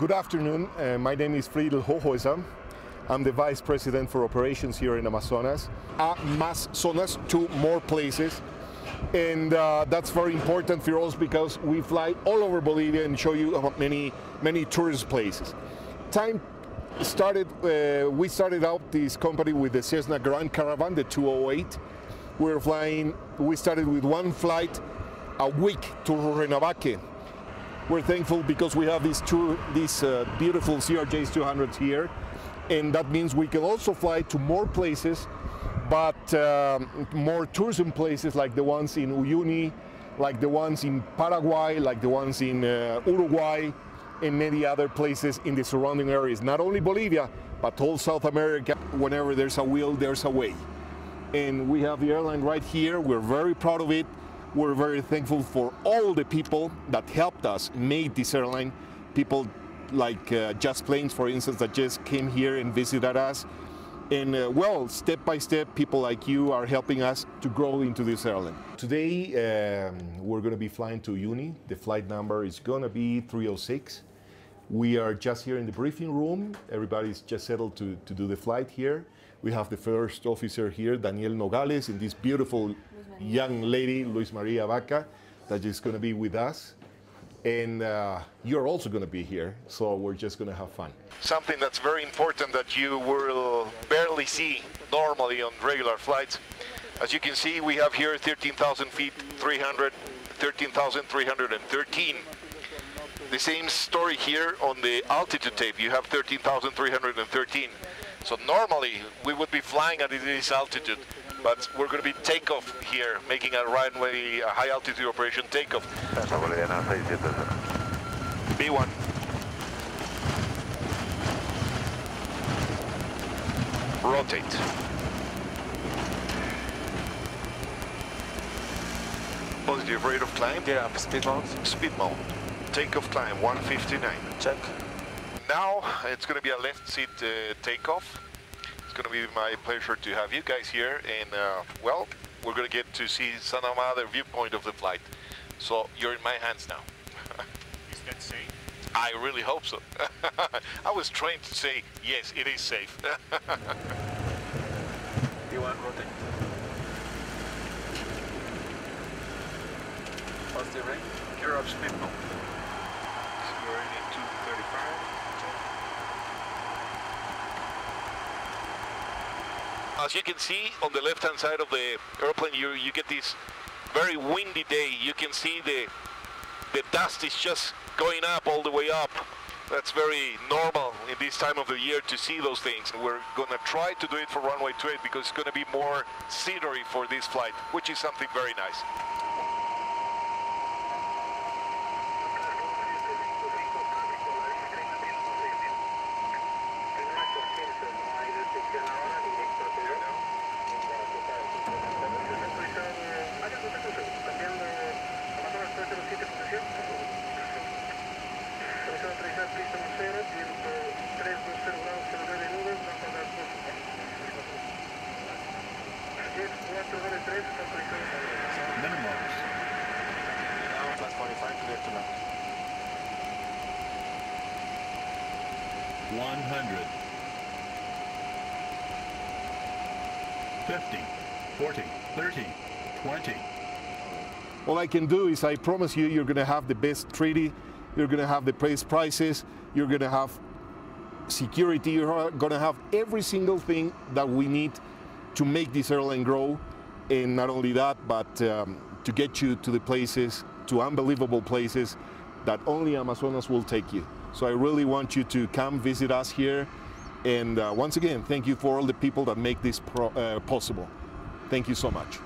Good afternoon. Uh, my name is Friedel Hochhäuser. I'm the Vice President for Operations here in Amaszonas. Amaszonas to more places. And uh, that's very important for us because we fly all over Bolivia and show you many, many tourist places. Time started, uh, we started out this company with the Cessna Grand Caravan, the 208. We are flying, we started with one flight a week to Rurrenabaque. We're thankful because we have these two, these uh, beautiful CRJs 200s here, and that means we can also fly to more places, but um, more tourism places like the ones in Uyuni, like the ones in Paraguay, like the ones in uh, Uruguay, and many other places in the surrounding areas. Not only Bolivia, but all South America. Whenever there's a will, there's a way and we have the airline right here. We're very proud of it. We're very thankful for all the people that helped us make this airline. People like uh, Just Planes, for instance, that just came here and visited us. And uh, well, step by step, people like you are helping us to grow into this airline. Today, um, we're going to be flying to Uyuni. The flight number is going to be 306. We are just here in the briefing room. Everybody's just settled to, to do the flight here. We have the first officer here, Daniel Nogales, in this beautiful young lady, Luis Maria Vaca, that is going to be with us. And uh, you're also going to be here, so we're just going to have fun. Something that's very important that you will barely see normally on regular flights. As you can see, we have here 13,000 feet, 300, 13,313. The same story here on the altitude tape. You have 13,313. So normally we would be flying at this altitude, but we're going to be takeoff here, making a runway, a high altitude operation takeoff. V1. Rotate. Positive rate of climb. Yeah, speed mode. Speed mode. Takeoff climb 159. Check. Now it's going to be a left seat uh, takeoff. It's going to be my pleasure to have you guys here and uh, well, we're going to get to see some other viewpoint of the flight. So you're in my hands now. Is that safe? I really hope so. I was trained to say, yes, it is safe. You want rotate. Positive rate. Gear up speed mode. We're in 235. As you can see on the left hand side of the airplane, you, you get this very windy day. You can see the, the dust is just going up all the way up. That's very normal in this time of the year to see those things. We're going to try to do it for runway 28 because it's going to be more scenery for this flight, which is something very nice. Minimums. Now plus 45 clear to land. 100. 50, 40, 30, 20. All I can do is I promise you, you're going to have the best treaty, you're going to have the best prices, you're going to have security, you're going to have every single thing that we need to make this airline grow. And not only that, but um, to get you to the places, to unbelievable places that only Amaszonas will take you. So I really want you to come visit us here. And uh, once again, thank you for all the people that make this uh, possible. Thank you so much.